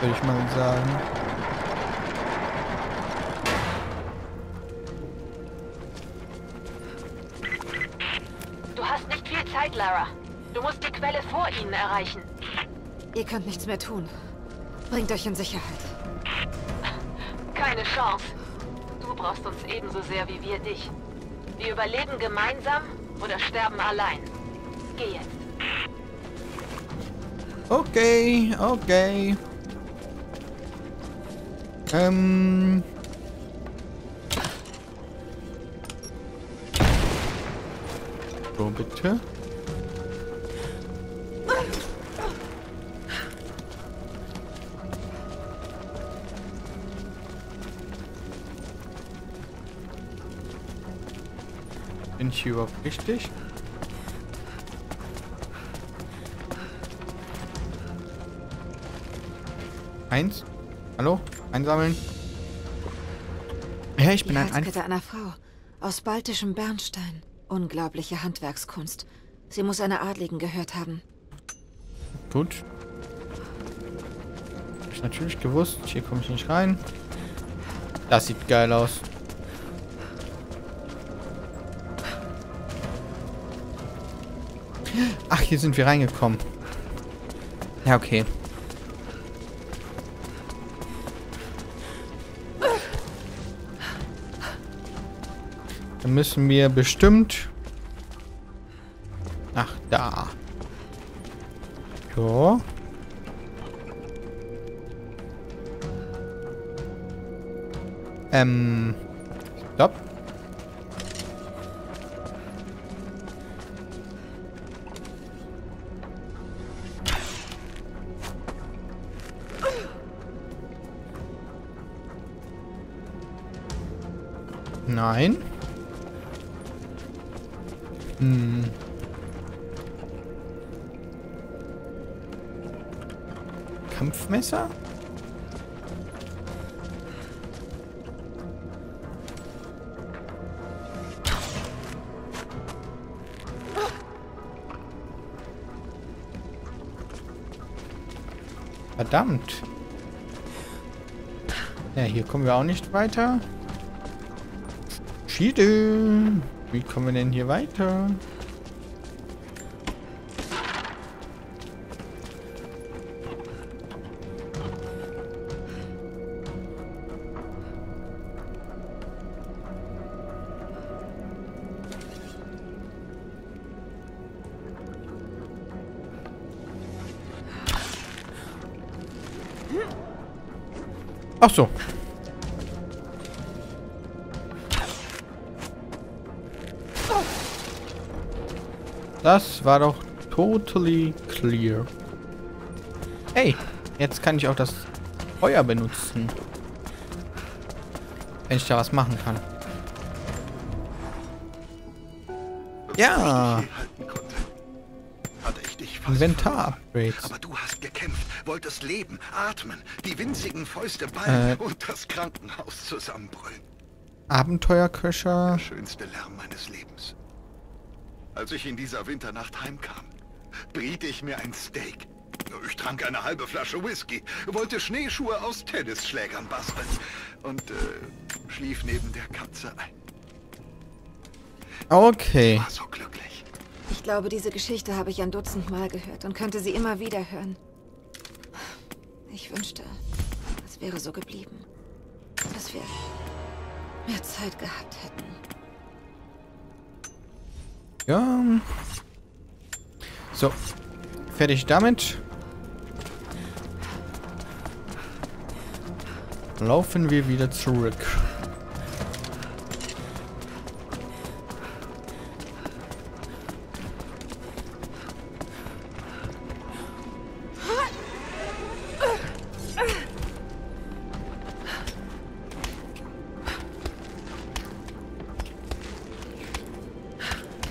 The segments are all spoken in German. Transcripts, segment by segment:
Würde ich mal sagen. Du hast nicht viel Zeit, Lara. Du musst die Quelle vor ihnen erreichen. Ihr könnt nichts mehr tun. Bringt euch in Sicherheit. Keine Chance. Du brauchst uns ebenso sehr wie wir dich. Wir überleben gemeinsam oder sterben allein. Geh jetzt. Okay, okay. Ähm. So, bitte. Bin ich hier überhaupt richtig? Eins? Hallo? Einsammeln? Ja, ich bin Die ein... ein Halskette einer Frau. Aus baltischem Bernstein. Unglaubliche Handwerkskunst. Sie muss einer Adligen gehört haben. Gut. Hab ich natürlich gewusst. Hier komme ich nicht rein. Das sieht geil aus. Ach, hier sind wir reingekommen. Ja, okay. Dann müssen wir bestimmt... Ach, da. So. Ähm. Stopp. Nein. Hm. Kampfmesser? Verdammt. Ja, hier kommen wir auch nicht weiter. Schiede. Wie kommen wir denn hier weiter? Ach so. Das war doch totally clear. Hey, jetzt kann ich auch das Feuer benutzen. Wenn ich da was machen kann. Ja, Inventar-Upgrades. Aber du hast gekämpft, wolltest leben, atmen, die winzigen Fäuste ballen Äh. und das Krankenhaus zusammenbrüllen. Abenteuerköcher. Der schönste Lärm meines Lebens. Als ich in dieser Winternacht heimkam, briet ich mir ein Steak. Ich trank eine halbe Flasche Whisky, wollte Schneeschuhe aus Tennisschlägern basteln und äh, schlief neben der Katze ein. Okay. War so glücklich. Ich glaube, diese Geschichte habe ich ein Dutzend Mal gehört und könnte sie immer wieder hören. Ich wünschte, es wäre so geblieben. Dass wir mehr Zeit gehabt hätten. Ja. So. Fertig damit. Laufen wir wieder zurück.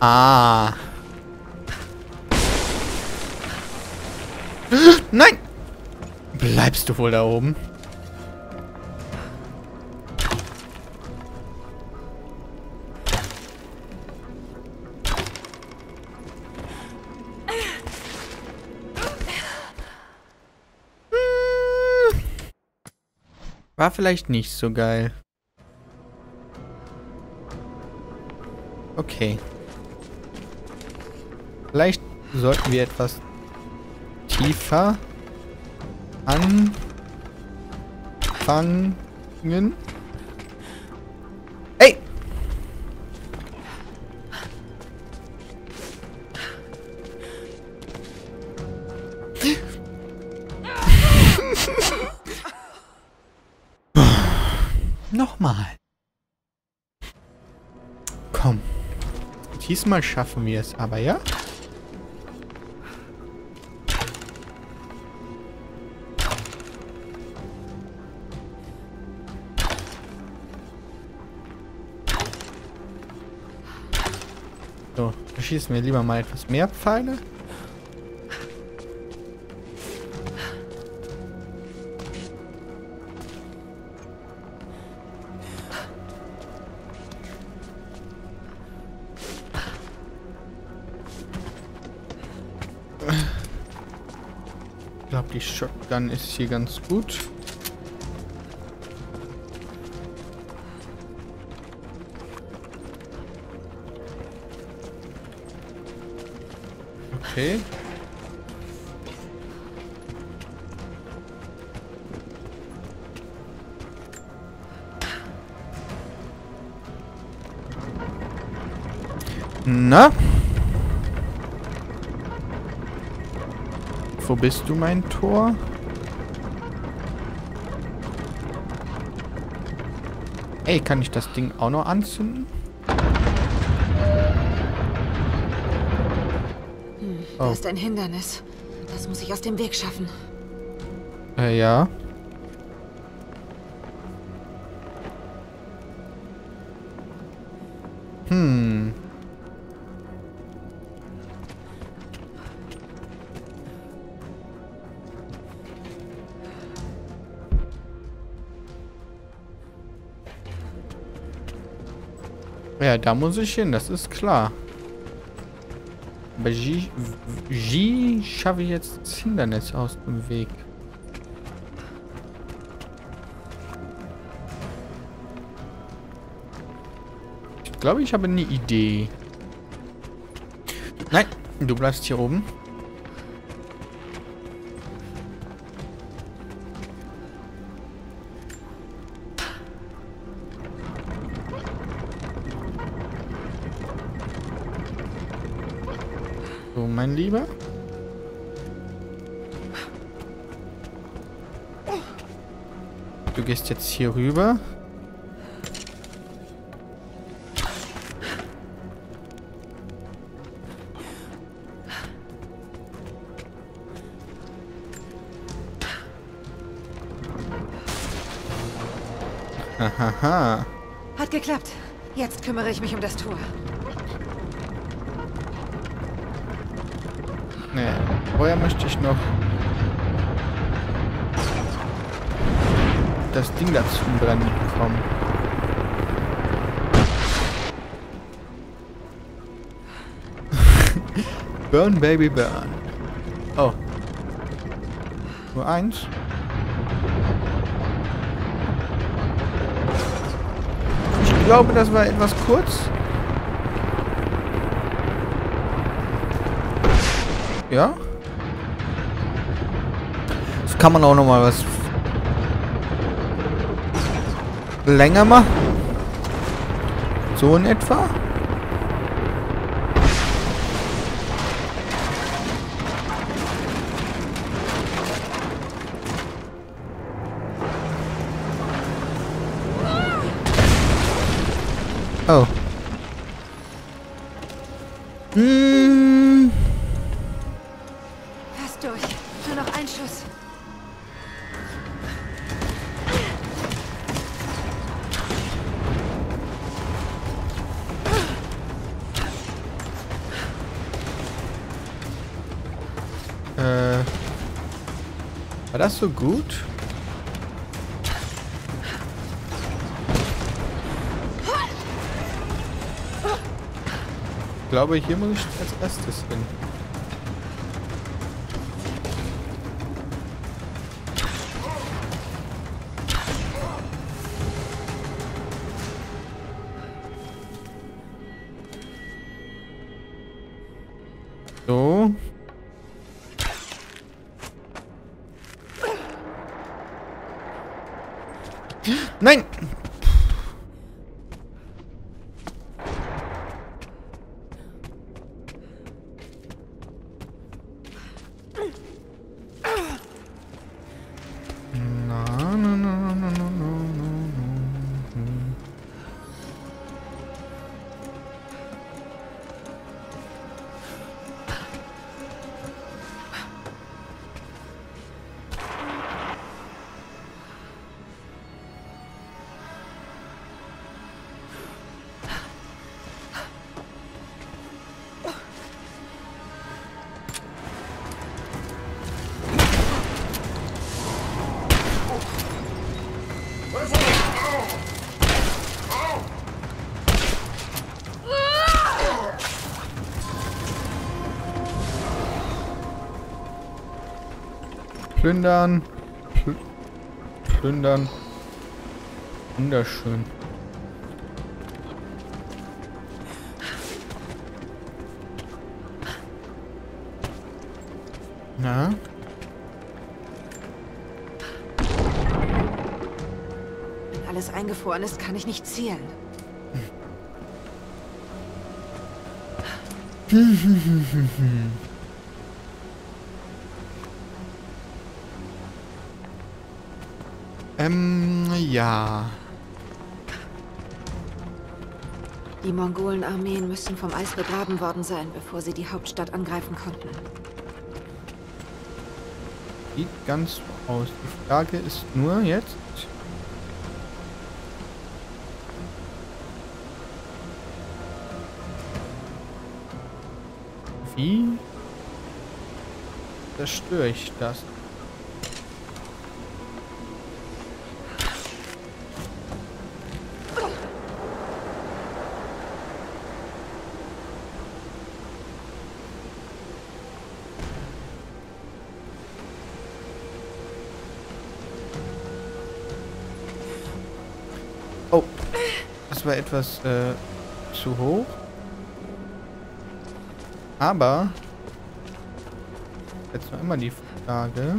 Ah. Nein! Bleibst du wohl da oben? War vielleicht nicht so geil. Okay. Vielleicht sollten wir etwas tiefer anfangen. Ey! Nochmal. Komm. Diesmal schaffen wir es aber, ja? Schießen wir lieber mal etwas mehr Pfeile. Ich glaube, die Shotgun ist hier ganz gut. Okay. Na? Wo bist du, mein Tor? Ey, kann ich das Ding auch noch anzünden? Da Oh. ist ein Hindernis. Das muss ich aus dem Weg schaffen. Äh, ja. Hm. Ja, da muss ich hin, das ist klar. Aber G, G schaffe ich jetzt das Hindernis aus dem Weg. Ich glaube, ich habe eine Idee. Nein, du bleibst hier oben. So, mein Lieber. Du gehst jetzt hier rüber. Hahaha. Hat geklappt. Jetzt kümmere ich mich um das Tor. Nee, vorher möchte ich noch das Ding dazu brennen bekommen. burn, Baby, burn. Oh. Nur eins? Ich glaube, das war etwas kurz. Ja. Das kann man auch noch mal was länger machen. So in etwa. Oh. War das so gut? Ich glaube, hier muss ich als erstes hin. So. Nein! Plündern. Pl plündern. Wunderschön. Na? Wenn alles eingefroren ist, kann ich nicht zielen. Ähm, ja. Die Mongolen-Armeen müssen vom Eis begraben worden sein, bevor sie die Hauptstadt angreifen konnten. Sieht ganz aus. Die Frage ist nur jetzt. Wie zerstöre ich das? War etwas äh, zu hoch. Aber jetzt noch immer die Frage.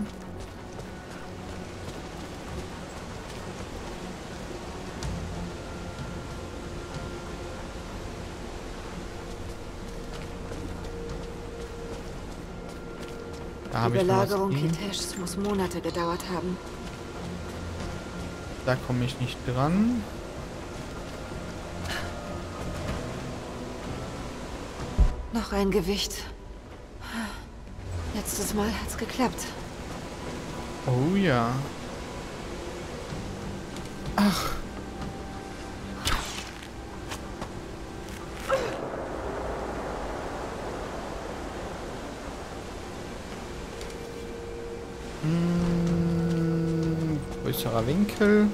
Da Die Belagerung. Kiteshs muss Monate gedauert haben. Da komme ich nicht dran. Noch ein Gewicht. Letztes Mal hat's geklappt. Oh ja. Ach. Hm, größerer Winkel.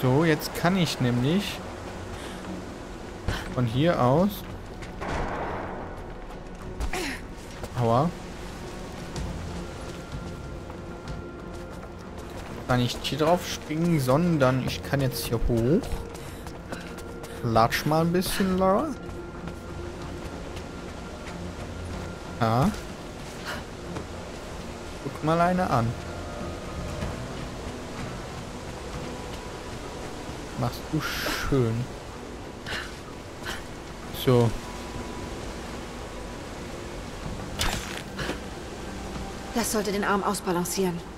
So, jetzt kann ich nämlich von hier aus. Aua. Kann nicht hier drauf springen, sondern ich kann jetzt hier hoch. Latsch mal ein bisschen, Laura. Ja. Guck mal eine an. Machst du schön. So. Das sollte den Arm ausbalancieren.